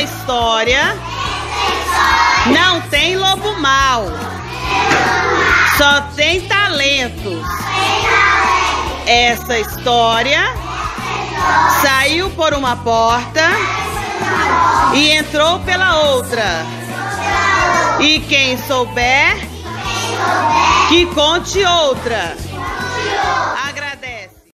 Nessa história não tem lobo mal, só tem talento. Essa história saiu por uma porta e entrou pela outra. E quem souber, que conte outra.